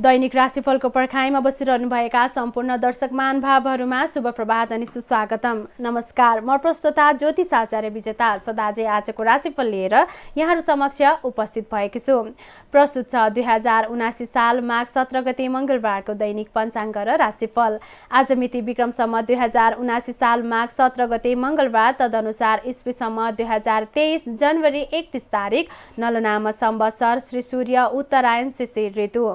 दैनिक राशिफलको पर्खाइमा बसिरहनुभएका सम्पूर्ण दर्शक महानुभावहरूमा शुभ प्रभात अनि सुस्वागतम। नमस्कार म प्रस्तुता ज्योतिष आचार्य विजेता। सदाजे आजको राशिफल लिएर यहाँहरू समक्ष उपस्थित भएकी छु। प्रस्तुत छ दुई हजार उनासी साल माघ सत्र गते मङ्गलबारको दैनिक पञ्चाङ्ग र राशिफल। आज मिति विक्रमसम्म दुई हजार उनासी साल माघ सत्र गते मङ्गलबार तदनुसार इस्वीसम्म दुई हजार तेइस जनवरी एकतिस तारिक नलनाम सम्बसर श्री सूर्य उत्तरायण शिशिर ऋतु।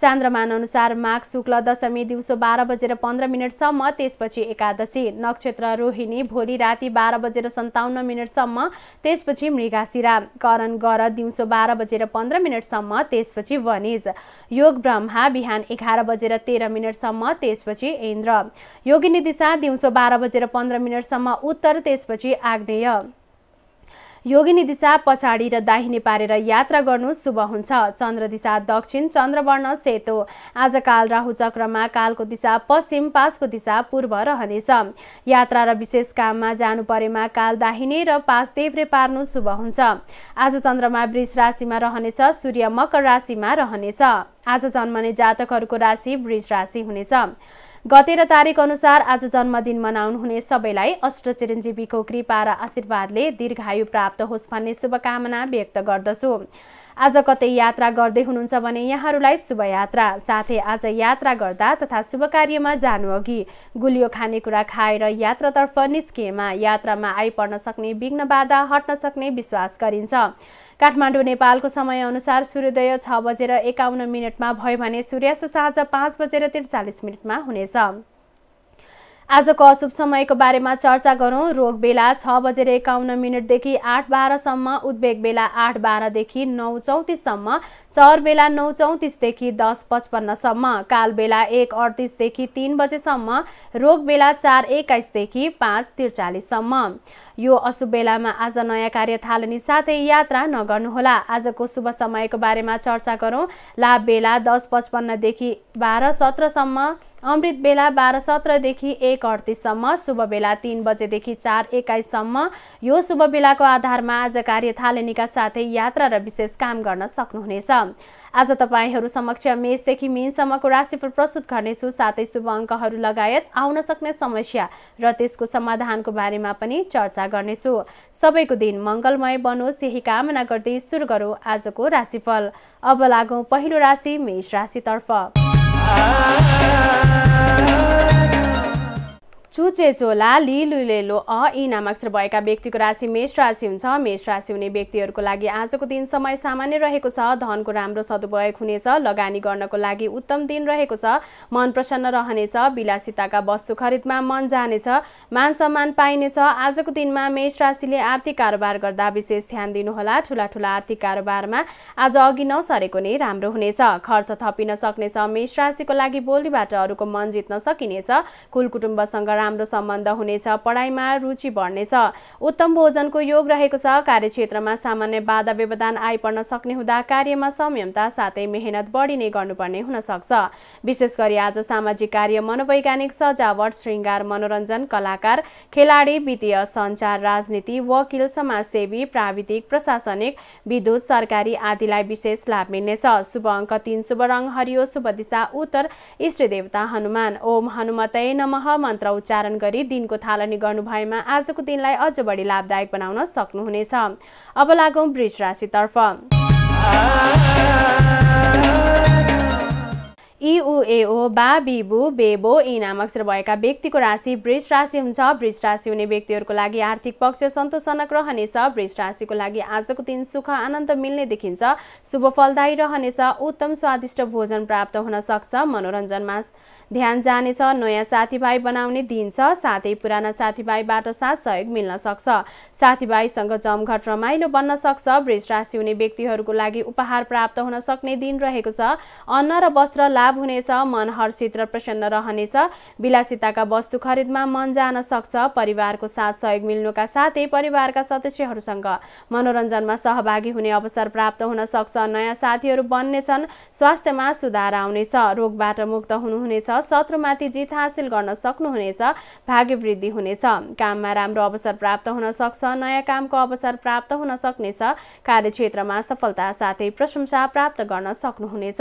चान्द्रमान अनुसार माघ शुक्ल दशमी दिउँसो बाह्र बजेर पन्ध्र मिनटसम्म त्यसपछि एकादशी। नक्षत्र रोहिणी भोलि राति बाह्र बजेर सन्ताउन्न मिनटसम्म त्यसपछि मृगाशिरा। करण गर दिउँसो बाह्र बजेर पन्ध्र मिनटसम्म त्यसपछि वनिज। योग ब्रह्मा बिहान एघार बजेर तेह्र मिनटसम्म त्यसपछि इन्द्र। योगिनी दिशा दिउँसो बाह्र बजेर पन्ध्र मिनटसम्म उत्तर त्यसपछि आग्नेय। योगिनी दिशा पछाडि र दाहिने पारेर यात्रा गर्नु शुभ हुन्छ। चन्द्र दिशा दक्षिण चन्द्रवर्ण सेतो। आज काल राहु चक्रमा कालको दिशा पश्चिम पाँचको दिशा पूर्व रहनेछ। यात्रा र विशेष काममा जानु परेमा काल दाहिने र पाँच देव्रे पार्नु शुभ हुन्छ। आज चन्द्रमा वृष राशिमा रहनेछ सूर्य मकर राशिमा रहनेछ। आज जन्मने जातकहरूको राशि वृष राशि हुनेछ। गते र तारिक अनुसार आज जन्मदिन मनाउनुहुने सबैलाई अष्ट चिरञ्जीवीको कृपा र आशीर्वादले दीर्घायु प्राप्त होस् भन्ने शुभकामना व्यक्त गर्दछु। आज कतै यात्रा गर्दै हुनुहुन्छ भने यहाँहरूलाई शुभ यात्रा साथै आज यात्रा गर्दा तथा शुभ कार्यमा जानु अघि गुलियो खानेकुरा खाएर यात्रातर्फ निस्किएमा यात्रामा आइपर्न सक्ने विघ्न बाधा हट्न सक्ने विश्वास गरिन्छ। काठमाडौँ नेपालको समयअनुसार सूर्योदय छ बजेर एकाउन्न मिनटमा भयो भने सूर्यास्त साँझ पाँच बजेर त्रिचालिस मिनटमा हुनेछ। आजको अशुभ समयको बारेमा चर्चा गरौँ। रोग बेला छ बजेर एकाउन्न मिनटदेखि आठ बाह्रसम्म उद्वेग बेला आठ बाह्रदेखि नौ चौतिससम्म चर बेला नौ चौतिसदेखि दस पचपन्नसम्म काल बेला एक अडतिसदेखि तिन बजेसम्म रोग बेला चार एक्काइसदेखि पाँच त्रिचालिससम्म यो अशुभ बेलामा आज नयाँ कार्य थालनी साथै यात्रा नगर्नुहोला। आजको शुभ समयको बारेमा चर्चा गरौँ। लाभ बेला दस पचपन्नदेखि बाह्र सत्रसम्म अमृत बेला बाह्र सत्रदेखि एक अडतिससम्म शुभ बेला तिन बजेदेखि चार एक्काइससम्म यो शुभ बेलाको आधारमा आज कार्य थालनीका साथै यात्रा र विशेष काम गर्न सक्नुहुनेछ। आज तपाईँहरू समक्ष मेषदेखि मिनसम्मको राशिफल प्रस्तुत गर्नेछु। साथै शुभ अङ्कहरू लगायत आउन सक्ने समस्या र त्यसको समाधानको बारेमा पनि चर्चा गर्नेछु। सबैको दिन मङ्गलमय बनोस्। यही कामना गर्दै सुरु गरौँ आजको राशिफल। अब लागौँ पहिलो राशि मेष राशितर्फ। चुचे चोला लिलुलेलो अ यी नामाक्षर भएका व्यक्तिको राशि मेष राशि हुन्छ। मेष राशि हुने व्यक्तिहरूको लागि आजको दिन समय सामान्य रहेको छ। धनको राम्रो सदुपयोग हुनेछ। लगानी गर्नको लागि उत्तम दिन रहेको छ। मन प्रसन्न रहनेछ। विलासिताका वस्तु खरिदमा मन जानेछ। मान सम्मान पाइनेछ। आजको दिनमा मेष राशिले आर्थिक कारोबार गर्दा विशेष ध्यान दिनुहोला। ठुला ठुला आर्थिक कारोबारमा आज अघि नसरेको नै राम्रो हुनेछ। खर्च थपिन सक्नेछ। मेष राशिको लागि बोलीबाट अरूको मन जित्न सकिनेछ। कुल कुटुम्बसँग राम्रो सम्बन्ध हुनेछ पढाइमा रुचि बढ्नेछ। उत्तम भोजनको योग रहेको छ। कार्यक्षेत्रमा सामान्य बाधा व्यवधान आइपर्न सक्ने हुँदा कार्यमा संयमता साथै मेहनत बढी नै गर्नुपर्ने हुन सक्छ। विशेष गरी आज सामाजिक कार्य मनोवैज्ञानिक सजावट श्रृङ्गार मनोरञ्जन कलाकार खेलाडी वित्तीय सञ्चार राजनीति वकिल समाजसेवी प्राविधिक प्रशासनिक विद्युत सरकारी आदिलाई विशेष लाभ मिल्नेछ। शुभ अङ्क तिन शुभ रङ हरियो शुभ दिशा उत्तर इष्ट देवता हनुमान। ओम हनुमतै नमः। मन्त्र उच्चारण गरी दिनको थालनी गर्नु भएमा आजको दिनलाई अझ बढी लाभदायक बनाउन सक्नुहुनेछ। अब लागौँ वृष राशितर्फ। इ उ ए ओ बा बिबु बेबो यी नाम अक्षर भएका व्यक्तिको राशि वृष राशि हुन्छ। वृष राशि हुने व्यक्तिहरूको लागि आर्थिक पक्ष सन्तोषजनक रहनेछ। वृष राशिको लागि आजको दिन सुख आनन्द मिल्ने देखिन्छ। शुभ फलदायी रहनेछ। उत्तम स्वादिष्ट भोजन प्राप्त हुन सक्छ। मनोरञ्जनमा ध्यान जानेछ नयाँ साथीभाइ बनाउने दिन छ साथै पुराना साथीभाइबाट साथ सहयोग मिल्न सक्छ। साथीभाइसँग जमघट रमाइलो बन्न सक्छ वृष राशि हुने व्यक्तिहरूको लागि उपहार प्राप्त हुन सक्ने दिन रहेको छ। अन्न र वस्त्र लाभ हुनेछ मन हर्षित र प्रसन्न रहनेछ। विलासिताका वस्तु खरिदमा मन जान सक्छ परिवारको साथ सहयोग मिल्नुका साथै परिवारका सदस्यहरूसँग मनोरञ्जनमा सहभागी हुने अवसर प्राप्त हुन सक्छ। नयाँ साथीहरू बन्नेछन् स्वास्थ्यमा सुधार आउनेछ रोगबाट मुक्त हुनुहुनेछ शत्रुमाथि जित हासिल गर्न सक्नुहुनेछ भाग्य वृद्धि हुनेछ। काममा राम्रो अवसर प्राप्त हुन सक्छ नयाँ कामको अवसर प्राप्त हुन सक्नेछ कार्यक्षेत्रमा सफलता साथै प्रशंसा प्राप्त गर्न सक्नुहुनेछ।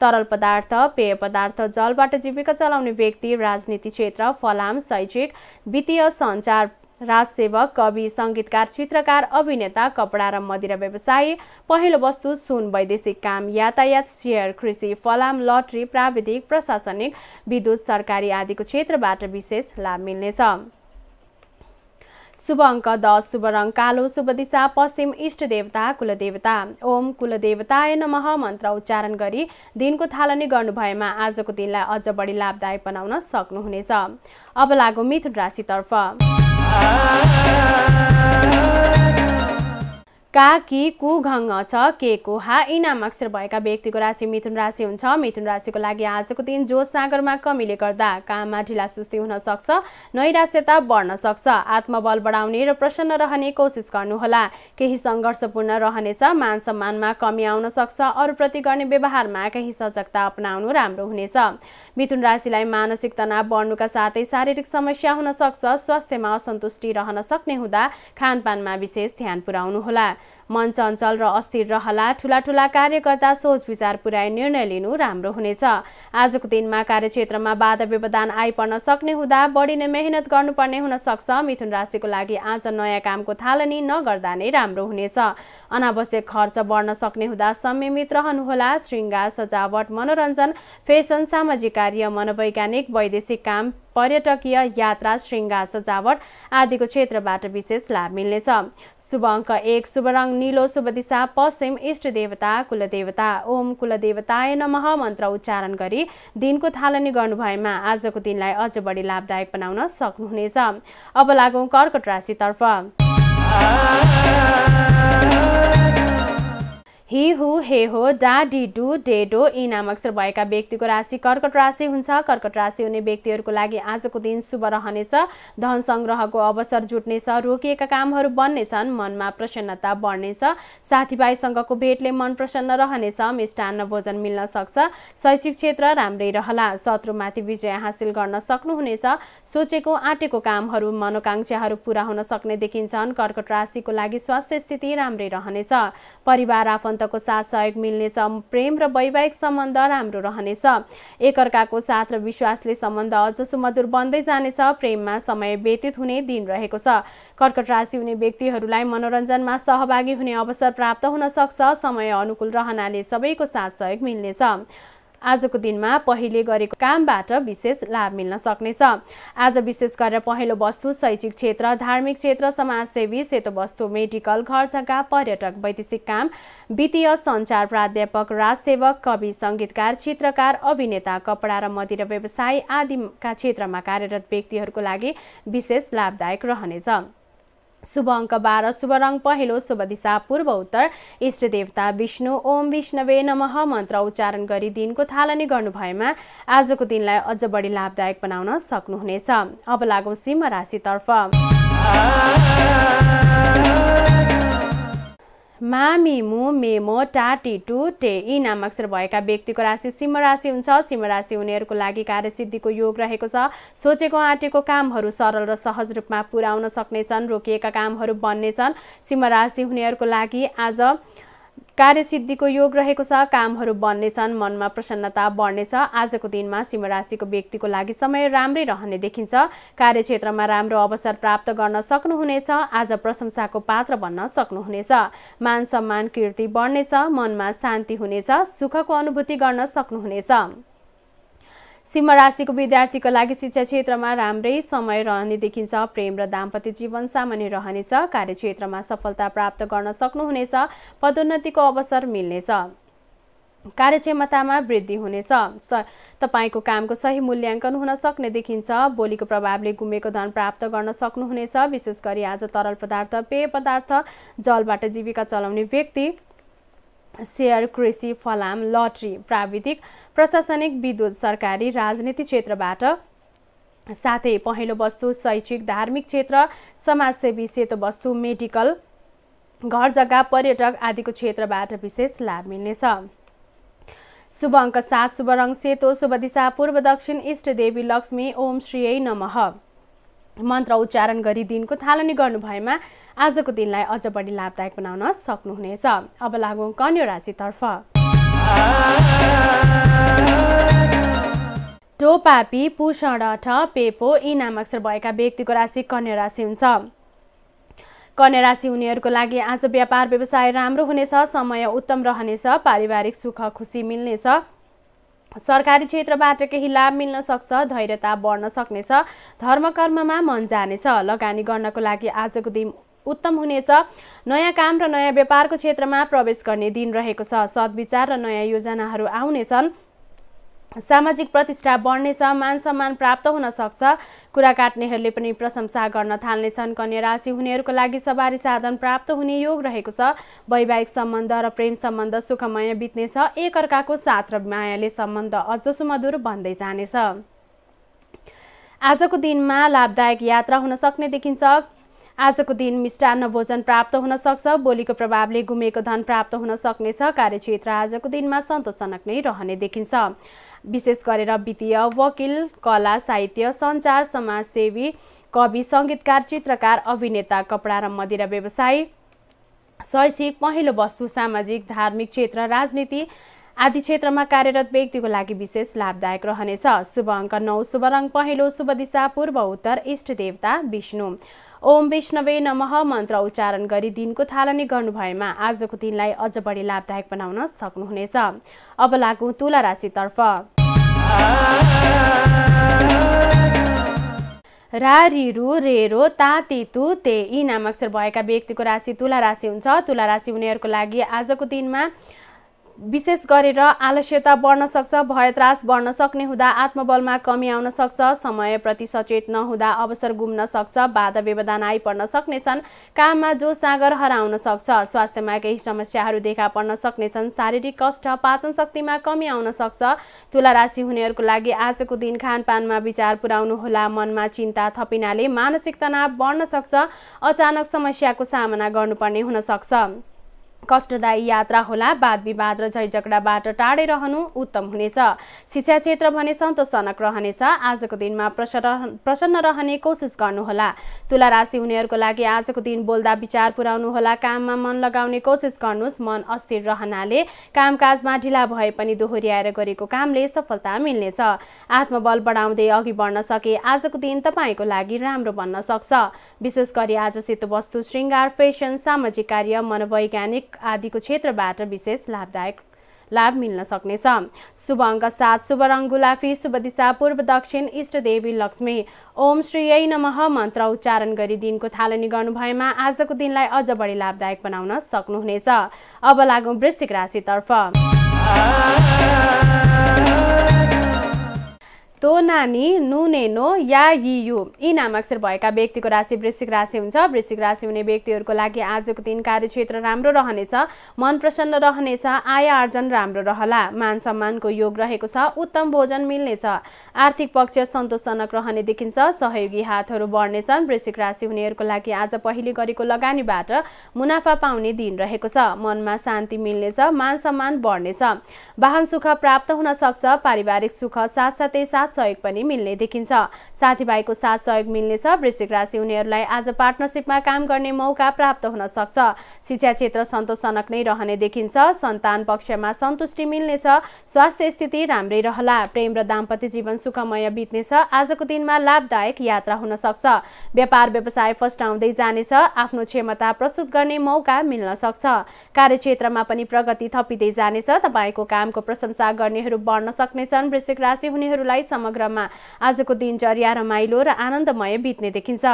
तरल पदार्थ पेय पदार्थ जलबाट जीविका चलाउने व्यक्ति राजनीति क्षेत्र फलाम शैक्षिक वित्तीय सञ्चार राजसेवक कवि सङ्गीतकार चित्रकार अभिनेता कपडा र मदिरा व्यवसायी पहिलो वस्तु सुन वैदेशिक काम यातायात सेयर कृषि फलाम लटरी प्राविधिक प्रशासनिक विद्युत सरकारी आदिको क्षेत्रबाट विशेष लाभ मिल्नेछ। शुभ अङ्क दस शुभ रङ कालो शुभ दिशा पश्चिम इष्ट देवता कुलदेवता ओम कुलदेवताय नमः मन्त्र उच्चारण गरी दिनको थालनी गर्नुभएमा आजको दिनलाई अझ बढी लाभदायक बनाउन सक्नुहुनेछ। अब लागु मिथुन राशितर्फ। का कि कु घङ छ के को हा इनाम अक्षर भएका व्यक्तिको राशि मिथुन राशि हुन्छ। मिथुन राशिको लागि आजको दिन जो सागरमा कमीले गर्दा काममा ढिला सुस्ती हुन सक्छ नैराश्यता बढ्न सक्छ। आत्मबल बढाउने र प्रसन्न रहने कोसिस गर्नुहोला। केही सङ्घर्षपूर्ण रहनेछ मान सम्मानमा कमी आउन सक्छ अरूप्रति गर्ने व्यवहारमा केही सजगता अपनाउनु राम्रो हुनेछ। मिथुन राशिलाई मानसिक तनाव बढ्नुका साथै शारीरिक समस्या हुन सक्छ स्वास्थ्यमा असन्तुष्टि रहन सक्ने हुँदा खानपानमा विशेष ध्यान पुर्याउनुहोला। मन चञ्चल र अस्थिर रहला ठुला ठुला कार्यकर्ता सोच विचार पुर्याए निर्णय लिनु राम्रो हुनेछ। आजको दिनमा कार्यक्षेत्रमा बाधा व्यवधान आइपर्न सक्ने हुँदा बढी नै मेहनत गर्नुपर्ने हुन सक्छ। मिथुन राशिको लागि आज नयाँ कामको थालनी नगर्दा नै राम्रो हुनेछ। अनावश्यक खर्च बढ्न सक्ने हुँदा संयमित रहनुहोला। श्रृङ्गार सजावट मनोरञ्जन फेसन सामाजिक कार्य मनोवैज्ञानिक वैदेशिक काम पर्यटकीय यात्रा श्रृङ्गार सजावट आदिको क्षेत्रबाट विशेष लाभ मिल्नेछ। शुभ अङ्क एक शुभ रङ निलो शुभ दिशा पश्चिम इष्ट देवता कुलदेवता ओम कुलदेवताय नमः मन्त्र उच्चारण गरी दिनको थालनी गर्नुभएमा आजको दिनलाई अझ बढी लाभदायक बनाउन सक्नुहुनेछ। अब लागौँ कर्कट राशितर्फ। हि हु हे हो डा डी डु डे डो यी नाम भएका व्यक्तिको राशि कर्कट राशि हुन्छ। कर्कट राशि हुने व्यक्तिहरूको लागि आजको दिन शुभ रहनेछ। धन सङ्ग्रहको अवसर जुट्नेछ। रोकिएका कामहरू बन्नेछन्। मनमा प्रसन्नता बढ्नेछ। साथीभाइसँगको भेटले मन प्रसन्न रहनेछ। मिष्टान्न भोजन मिल्न सक्छ। शैक्षिक क्षेत्र राम्रै रहला। शत्रुमाथि विजय हासिल गर्न सक्नुहुनेछ। सोचेको आँटेको कामहरू मनोकाङ्क्षाहरू पुरा हुन सक्ने देखिन्छन्। कर्कट राशिको लागि स्वास्थ्य स्थिति राम्रै रहनेछ। परिवार आफन्त आफन्तको साथ सहयोग मिल्नेछ। प्रेम र वैवाहिक सम्बन्ध राम्रो रहनेछ। एकअर्काको साथ र विश्वासले सम्बन्ध अझ सुमधुर बन्दै जानेछ। प्रेममा समय व्यतीत हुने दिन रहेको छ। कर्कट राशि हुने व्यक्तिहरूलाई मनोरञ्जनमा सहभागी हुने अवसर प्राप्त हुन सक्छ। समय अनुकूल रहनाले सबैको साथ सहयोग मिल्नेछ। आजको दिनमा पहिले गरेको कामबाट विशेष लाभ मिल्न सक्नेछ। आज विशेष गरेर पहिलो वस्तु शैक्षिक क्षेत्र धार्मिक क्षेत्र समाजसेवी सेतो वस्तु मेडिकल घर जग्गा पर्यटक वैदेशिक काम वित्तीय सञ्चार प्राध्यापक राजसेवक कवि सङ्गीतकार चित्रकार अभिनेता कपडा र मदिरा व्यवसाय आदिका क्षेत्रमा कार्यरत व्यक्तिहरूको लागि विशेष लाभदायक रहनेछ। शुभ अङ्क बाह्र शुभ रङ पहिलो शुभ दिशा पूर्व उत्तर। इष्ट देवता विष्णु ओम विष्णवे नमः मन्त्र उच्चारण गरी दिनको थालनी गर्नुभएमा आजको दिनलाई अझ बढी लाभदायक बनाउन सक्नुहुनेछ। अब लागौँ सिंह राशितर्फ। मामिमु मेमो टाटी टु टे यी नाम अक्षर भएका व्यक्तिको राशि सिंह राशि हुन्छ। सिंह राशि हुनेहरूको लागि कार्यसिद्धिको योग रहेको छ। सोचेको आँटेको कामहरू सरल र सहज रूपमा पुर्याउन सक्नेछन् रोकिएका कामहरू बन्नेछन्। सिंह राशि हुनेहरूको लागि आज कार्यसिद्धिको योग रहेको छ कामहरू बन्नेछन् मनमा प्रसन्नता बढ्नेछ आजको दिनमा सिंह राशिको व्यक्तिको लागि समय राम्रै रहने देखिन्छ। कार्यक्षेत्रमा राम्रो अवसर प्राप्त गर्न सक्नुहुनेछ। आज प्रशंसाको पात्र बन्न सक्नुहुनेछ। मान सम्मान कीर्ति बढ्नेछ। मनमा शान्ति हुनेछ। सुखको अनुभूति गर्न सक्नुहुनेछ। सिंह राशिको विद्यार्थीको लागि शिक्षा क्षेत्रमा राम्रै समय रहने देखिन्छ। प्रेम र दाम्पत्य जीवन सामान्य रहनेछ। कार्यक्षेत्रमा सफलता प्राप्त गर्न सक्नुहुनेछ। पदोन्नतिको अवसर मिल्नेछ। कार्यक्षमतामा वृद्धि हुनेछ। स तपाईँको कामको सही मूल्याङ्कन हुन सक्ने देखिन्छ। बोलीको प्रभावले गुमेको धन प्राप्त गर्न सक्नुहुनेछ। विशेष गरी आज तरल पदार्थ पेय पदार्थ जलबाट जीविका चलाउने व्यक्ति सेयर कृषि फलाम लटरी प्राविधिक प्रशासनिक विद्युत सरकारी राजनीति क्षेत्रबाट साथै पहिलो वस्तु शैक्षिक धार्मिक क्षेत्र समाजसेवी सेतो वस्तु मेडिकल घर जग्गा पर्यटक आदिको क्षेत्रबाट विशेष लाभ मिल्नेछ। शुभ अङ्क सात शुभ रङ सेतो शुभ दिशा पूर्व दक्षिण इष्ट देवी लक्ष्मी ओम श्री नमः। मन्त्र उच्चारण गरी दिनको थालनी गर्नुभएमा आजको दिनलाई अझ बढी लाभदायक बनाउन सक्नुहुनेछ। अब लागौँ कन्या राशितर्फ। टोपापी पुषण ठ पेपो यी नाम अक्षर भएका व्यक्तिको राशि कन्या राशि हुन्छ। कन्या राशि हुनेहरूको लागि आज व्यापार व्यवसाय राम्रो हुनेछ समय उत्तम रहनेछ पारिवारिक सुख खुसी मिल्नेछ। सरकारी क्षेत्रबाट केही लाभ मिल्न सक्छ धैर्यता बढ्न सक्नेछ धर्मकर्ममा मन जानेछ। लगानी गर्नको लागि आजको दिन उत्तम हुनेछ। नयाँ काम र नयाँ व्यापारको क्षेत्रमा प्रवेश गर्ने दिन रहेको छ। सद्विचार र नयाँ योजनाहरू आउनेछन्। सामाजिक प्रतिष्ठा बढ्नेछ मान सम्मान प्राप्त हुन सक्छ। कुरा काट्नेहरूले पनि प्रशंसा गर्न थाल्नेछन्। कन्या राशि हुनेहरूको लागि सवारी साधन प्राप्त हुने योग रहेको छ। वैवाहिक सम्बन्ध र प्रेम सम्बन्ध सुखमय बित्नेछ। एकअर्काको साथ र मायाले सम्बन्ध अझ सुमधुर बन्दै जानेछ। आजको दिनमा लाभदायक यात्रा हुन सक्ने देखिन्छ। आजको दिन मिष्टान्न भोजन प्राप्त हुन सक्छ। बोलीको प्रभावले गुमेको धन प्राप्त हुन सक्नेछ। कार्यक्षेत्र आजको दिनमा सन्तोषजनक नै रहने देखिन्छ। विशेष गरेर वित्तीय वकिल कला साहित्य सञ्चार समाजसेवी कवि सङ्गीतकार चित्रकार अभिनेता कपडा र मदिरा व्यवसायी शैक्षिक पहिलो वस्तु सामाजिक धार्मिक क्षेत्र राजनीति आदि क्षेत्रमा कार्यरत व्यक्तिको लागि विशेष लाभदायक रहनेछ। शुभ अङ्क नौ शुभ रङ पहिलो शुभ दिशा पूर्व उत्तर इष्ट देवता विष्णु। ओम विष्णवे नमः मन्त्र उच्चारण गरी दिनको थालनी गर्नुभएमा आजको दिनलाई अझ बढी लाभदायक बनाउन सक्नुहुनेछ। अब लागु तुला राशितर्फ। रा रिरु ता तितु ते यी नामाक्षर भएका व्यक्तिको राशि तुला राशि हुन्छ। तुला राशि हुनेहरूको लागि आजको दिनमा विशेष गरेर आलस्यता बढ्न सक्छ भयत्रास बढ्न सक्ने हुँदा आत्मबलमा कमी आउन सक्छ समयप्रति सचेत नहुँदा अवसर गुम्न सक्छ बाधा व्यवधान आइपर्न सक्नेछन् काममा जो सागर हराउन सक्छ स्वास्थ्यमा केही समस्याहरू देखा पर्न सक्नेछन् शारीरिक कष्ट पाचन शक्तिमा कमी आउन सक्छ तुला राशि हुनेहरूको लागि आजको दिन खानपानमा विचार पुर्याउनु होला मनमा चिन्ता थपिनाले मानसिक तनाव बढ्न सक्छ अचानक समस्याको सामना गर्नुपर्ने हुन सक्छ। कष्टदायी यात्रा होला वाद विवाद र झैझगडाबाट टाढै रहनु उत्तम हुनेछ। शिक्षा क्षेत्र भने सन्तोषजनक रहनेछ। आजको दिनमा प्रसन्न रहने कोसिस गर्नुहोला। तुला राशि हुनेहरूको लागि आजको दिन बोल्दा विचार पुर्याउनु होला काममा मन लगाउने कोसिस गर्नुहोस्। मन अस्थिर रहनाले कामकाजमा ढिला भए पनि दोहोऱ्याएर गरेको कामले सफलता मिल्नेछ। आत्मबल बढाउँदै अघि बढ्न सके। आजको दिन तपाईँको लागि राम्रो बन्न सक्छ। विशेष गरी आज सेतो वस्तु श्रृङ्गार फेसन सामाजिक कार्य मनोवैज्ञानिक आदिको क्षेत्रबाट विशेष लाभदायक लाभ मिल्न सक्नेछ। शुभ अङ्क सात शुभ रङ गुलाफी शुभ दिशा पूर्व दक्षिण इष्ट देवी लक्ष्मी। ओम श्री नमः मन्त्र उच्चारण गरी दिनको थालनी गर्नुभएमा आजको दिनलाई अझ बढी लाभदायक बनाउन सक्नुहुनेछ। अब लागौँ वृश्चिक राशितर्फ। तो नानी नुनेनो या यियु यी। नामाक्षर भएका व्यक्तिको राशि वृश्चिक राशि हुन्छ। वृश्चिक राशि हुने व्यक्तिहरूको लागि आजको दिन कार्यक्षेत्र राम्रो रहनेछ मन प्रसन्न रहनेछ आय आर्जन राम्रो रहला। मान सम्मानको योग रहेको छ उत्तम भोजन मिल्नेछ। आर्थिक पक्ष सन्तोषजनक रहने देखिन्छ सहयोगी हातहरू बढ्नेछन्। वृश्चिक राशि हुनेहरूको लागि आज पहिले गरेको लगानीबाट मुनाफा पाउने दिन रहेको छ। मनमा शान्ति मिल्नेछ मान सम्मान बढ्नेछ। वाहन सुख प्राप्त हुन सक्छ पारिवारिक सुख साथसाथै साथ साथ सहयोग पनि मिल्ने देखिन्छ। साथीभाइको साथ सहयोग मिल्नेछ वृश्चिक राशि उनीहरूलाई आज पार्टनरसिपमा काम गर्ने मौका प्राप्त हुन सक्छ। शिक्षा क्षेत्र सन्तोषजनक नै रहने देखिन्छ। सन्तान पक्षमा सन्तुष्टि मिल्नेछ स्वास्थ्य स्थिति राम्रै रहला। प्रेम र दाम्पत्य जीवन सुखमय बित्नेछ आजको दिनमा लाभदायक यात्रा हुन सक्छ। व्यापार व्यवसाय फस्टाउँदै जानेछ आफ्नो क्षमता प्रस्तुत गर्ने मौका मिल्न सक्छ। कार्यक्षेत्रमा पनि प्रगति थपिँदै जानेछ तपाईँको कामको प्रशंसा गर्नेहरू बढ्न सक्नेछन् वृश्चिक राशि हुनेहरूलाई समग्रमा आजको दिनचर्या रमाइलो र आनन्दमय बित्ने देखिन्छ।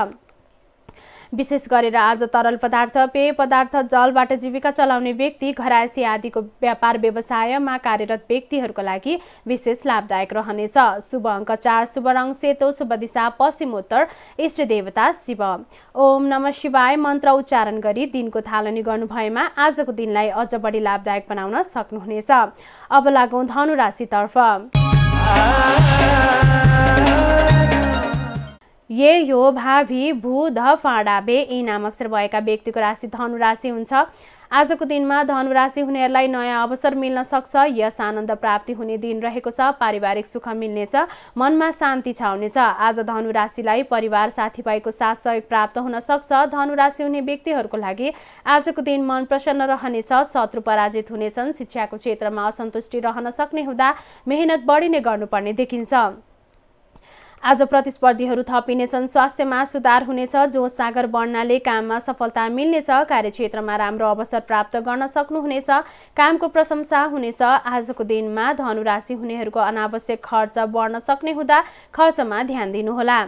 विशेष गरेर आज तरल पदार्थ पेय पदार्थ जलबाट जीविका चलाउने व्यक्ति घरायसी आदिको व्यापार व्यवसायमा कार्यरत व्यक्तिहरूको लागि विशेष लाभदायक रहनेछ। शुभ अङ्क चार शुभ रङ सेतो शुभ दिशा पश्चिमोत्तर इष्ट देवता शिव। ओम नम शिवाय मन्त्र उच्चारण गरी दिनको थालनी गर्नुभएमा आजको दिनलाई अझ बढी लाभदायक बनाउन सक्नुहुनेछ। अब लागौँ धनु राशितर्फ ये यो भावी भू ध फाँडा बे यी नाम भएका व्यक्तिको राशि धनु राशि हुन्छ। आजको दिनमा धनुराशि हुनेहरूलाई नयाँ अवसर मिल्न सक्छ। यस आनन्द प्राप्ति हुने दिन रहेको छ। पारिवारिक सुख मिल्नेछ। मनमा शान्ति छाउनेछ। आज धनुराशिलाई परिवार साथीभाइको साथ सहयोग प्राप्त हुन सक्छ। धनुराशि हुने व्यक्तिहरूको लागि आजको दिन मन प्रसन्न रहनेछ। शत्रु पराजित हुनेछन्। शिक्षाको क्षेत्रमा असन्तुष्टि रहन सक्ने हुँदा मेहनत बढी नै गर्नुपर्ने देखिन्छ। आज प्रतिस्पर्धीहरू थपिनेछन्। स्वास्थ्यमा सुधार हुनेछ जो सागर बढ्नाले काममा सफलता मिल्नेछ कार्यक्षेत्रमा राम्रो अवसर प्राप्त गर्न सक्नुहुनेछ कामको प्रशंसा हुनेछ। आजको दिनमा धनुराशि हुनेहरूको अनावश्यक खर्च बढ्न सक्ने हुँदा खर्चमा ध्यान दिनुहोला।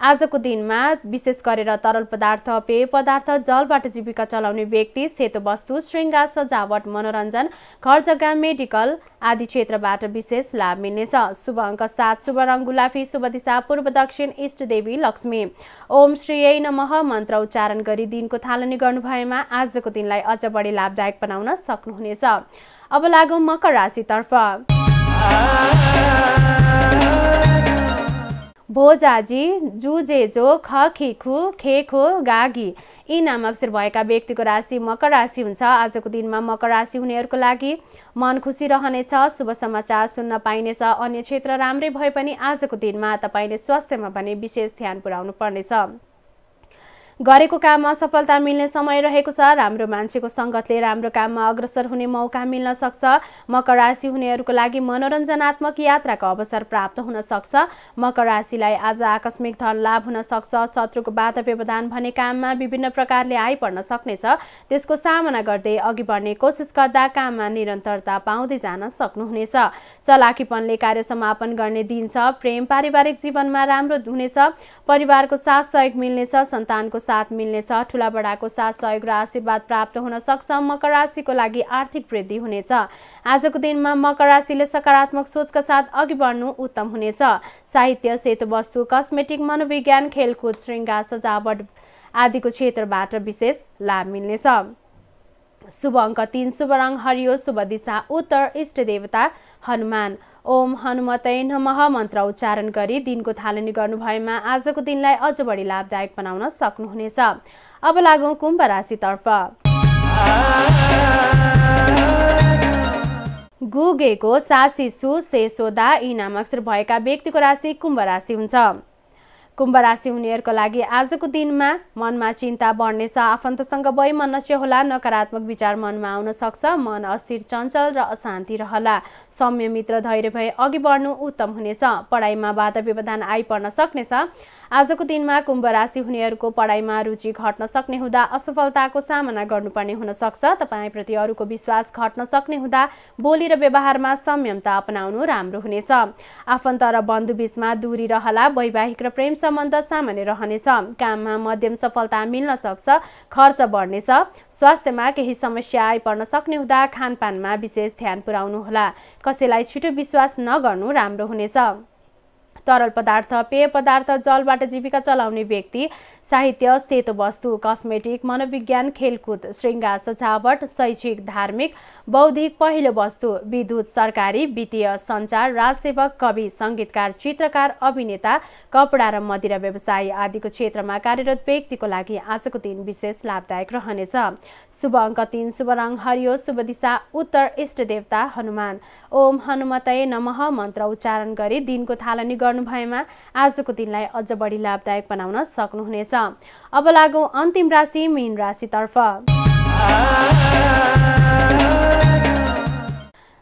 आजको दिनमा विशेष गरेर तरल पदार्थ पेय पदार्थ जलबाट जीविका चलाउने व्यक्ति सेतो वस्तु श्रृङ्गार सजावट मनोरञ्जन घर जग्गा मेडिकल आदि क्षेत्रबाट विशेष लाभ मिल्नेछ। शुभ अङ्क सात शुभ रङ गुलाफी शुभ दिशा पूर्व दक्षिण इष्ट देवी लक्ष्मी। ओम श्री नमः मन्त्र उच्चारण गरी दिनको थालनी गर्नुभएमा आजको दिनलाई अझ बढी लाभदायक बनाउन सक्नुहुनेछ। अब लागौँ मकर राशितर्फ। भोजाजी जुजेजो खिखु खेखो गागी। यी नाम अक्षर भएका व्यक्तिको राशि मकर राशि हुन्छ। आजको दिनमा मकर राशि हुनेहरूको लागि मन खुसी रहनेछ शुभ समाचार सुन्न पाइनेछ अन्य क्षेत्र राम्रै भए पनि आजको दिनमा तपाईँले स्वास्थ्यमा भने विशेष ध्यान पुर्याउनु पर्नेछ। गरेको काममा सफलता मिल्ने समय रहेको छ। राम्रो मान्छेको सङ्गतले राम्रो काममा अग्रसर हुने मौका मिल्न सक्छ। मकर राशि हुनेहरूको लागि मनोरञ्जनात्मक यात्राको अवसर प्राप्त हुन सक्छ। मकर राशिलाई आज आकस्मिक धन लाभ हुन सक्छ। शत्रुको बाधा व्यवधान भने काममा विभिन्न प्रकारले आइपर्न सक्नेछ। त्यसको सामना गर्दै अघि बढ्ने कोसिस गर्दा काममा निरन्तरता पाउँदै जान सक्नुहुनेछ। चलाकीपनले कार्य समापन गर्ने दिन छ। प्रेम पारिवारिक जीवनमा राम्रो हुनेछ। परिवारको साथ सहयोग मिल्नेछ। सन्तानको साथ मिल्नेछ। ठुला बडाको साथ सहयोग र आशीर्वाद प्राप्त हुन सक्छ। मकर राशिको लागि आर्थिक वृद्धि हुनेछ। आजको दिनमा मकर राशिले सकारात्मक सोचका साथ अघि बढ्नु उत्तम हुनेछ। साहित्य सेतो वस्तु कस्मेटिक मनोविज्ञान खेलकुद श्रृङ्गार सजावट आदिको क्षेत्रबाट विशेष लाभ मिल्नेछ। शुभ अङ्क तिन। शुभ रङ हरियो शुभ दिशा उत्तर इष्ट देवता हनुमान। ओम हनुमतै नमः मन्त्र उच्चारण गरी दिनको थालनी गर्नुभएमा आजको दिनलाई अझ बढी लाभदायक बनाउन सक्नुहुनेछ। अब लागौँ कुम्भ राशितर्फ। गुगेको सासिसु सेसोदा यी नाम अक्षर भएका व्यक्तिको राशि कुम्भ राशि हुन्छ। कुम्भ राशि हुनेहरूको लागि आजको दिनमा मनमा चिन्ता बढ्नेछ आफन्तसँग वैमनस्य होला नकारात्मक विचार मनमा आउन सक्छ। मन अस्थिर चञ्चल र अशान्ति रहला। सौम्य मित्र धैर्य भए अघि बढ्नु उत्तम हुनेछ। पढाइमा बाधा व्यवधान आइपर्न सक्नेछ। आजको दिनमा कुम्भ राशि हुनेहरूको पढाइमा रुचि घट्न सक्ने हुँदा असफलताको सामना गर्नुपर्ने हुन सक्छ। तपाईँप्रति अरूको विश्वास घट्न सक्ने हुँदा बोली र व्यवहारमा संयमता अपनाउनु राम्रो हुनेछ। आफन्त र बन्धु बिचमा दूरी रहला वैवाहिक र प्रेम सम्बन्ध सामान्य रहनेछ। काममा मध्यम सफलता मिल्न सक्छ खर्च बढ्नेछ। स्वास्थ्यमा केही समस्या आइपर्न सक्ने हुँदा खानपानमा विशेष ध्यान पुर्याउनुहोला। कसैलाई छिटो विश्वास नगर्नु राम्रो हुनेछ। तरल पदार्थ पेय पदार्थ जलबाट जीविका चलाउने व्यक्ति साहित्य सेतो वस्तु कस्मेटिक मनोविज्ञान खेलकुद श्रृङ्गार सजावट शैक्षिक धार्मिक बौद्धिक पहिलो वस्तु विद्युत सरकारी वित्तीय सञ्चार राजसेवक कवि सङ्गीतकार चित्रकार अभिनेता कपडा र मदिरा व्यवसाय आदिको क्षेत्रमा कार्यरत व्यक्तिको लागि आजको दिन विशेष लाभदायक रहनेछ। शुभ अङ्क तिन शुभ रङ हरियो शुभ दिशा उत्तर इष्ट देवता हनुमान। ओम हनुमतय नमः मन्त्र उच्चारण गरी दिनको थालनी गर्नुभएमा आजको दिनलाई अझ बढी लाभदायक बनाउन सक्नुहुनेछ। अब लागौँ अन्तिम राशि मीन राशितर्फ।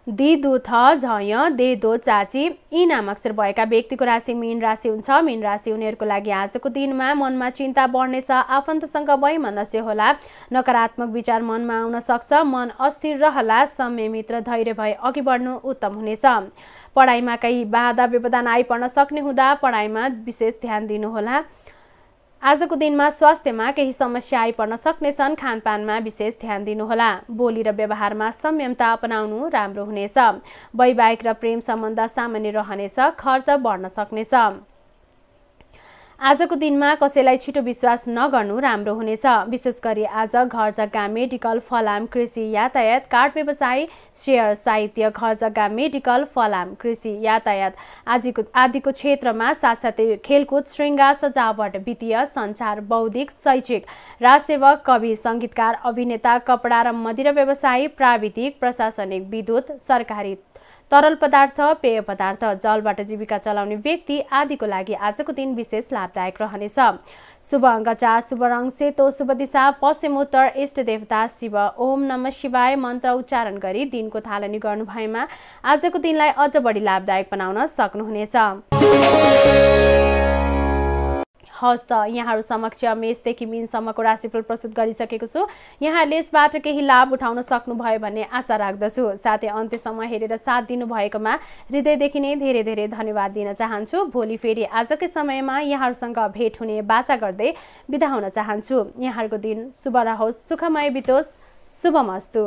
दिदो थ झय दे दो चाची यी नाम अक्षर भएका व्यक्तिको राशि मीन राशि हुन्छ। मीन राशि उनीहरूको लागि आजको दिनमा मनमा चिन्ता बढ्नेछ आफन्तसँग वैमनस्य होला। नकारात्मक विचार मनमा आउन सक्छ मन अस्थिर रहला समय मित्र धैर्य भए अघि बढ्नु उत्तम हुनेछ। पढाइमा केही बाधा व्यवधान आइपर्न सक्ने हुँदा पढाइमा विशेष ध्यान दिनुहोला। आजको दिनमा स्वास्थ्यमा केही समस्या आइपर्न सक्नेछन् खानपानमा विशेष ध्यान दिनुहोला। बोली र व्यवहारमा संयमता अपनाउनु राम्रो हुनेछ। वैवाहिक र प्रेम सम्बन्ध सामान्य रहनेछ खर्च बढ्न सक्नेछ। आजको दिनमा कसैलाई छिटो विश्वास नगर्नु राम्रो हुनेछ। विशेष गरी आज घर जग्गा मेडिकल फलाम कृषि यातायात काठ व्यवसाय सेयर साहित्य घर जग्गा मेडिकल फलाम कृषि यातायात आदिको आदिको क्षेत्रमा साथसाथै खेलकुद श्रृङ्गार सजावट वित्तीय सञ्चार बौद्धिक शैक्षिक राजसेवक कवि सङ्गीतकार अभिनेता कपडा र मदिरा व्यवसायी प्राविधिक प्रशासनिक विद्युत सरकारी तरल पदार्थ पेय पदार्थ जलबाट जीविका चलाउने व्यक्ति आदिको लागि आजको दिन विशेष लाभदायक रहनेछ। शुभ अङ्क चार शुभ रङ सेतो शुभ दिशा पश्चिम उत्तर इष्ट देवता शिव ओम नम शिवाय मन्त्र उच्चारण गरी दिनको थालनी गर्नु भएमा आजको दिनलाई अझ बढी लाभदायक बनाउन सक्नुहुनेछ। हस् त यहाँहरू समक्ष मेषदेखि मिनसम्मको राशिफल प्रस्तुत गरिसकेको छु। यहाँहरूले यसबाट केही लाभ उठाउन सक्नुभयो भन्ने आशा राख्दछु। साथै अन्त्यसम्म हेरेर साथ दिनुभएकोमा हृदयदेखि नै धेरै धेरै धन्यवाद दिन चाहन्छु। भोलि फेरि आजकै समयमा यहाँहरूसँग भेट हुने बाचा गर्दै बिदा हुन चाहन्छु। यहाँहरूको दिन शुभ रहोस् सुखमय बितोस् शुभमस्तु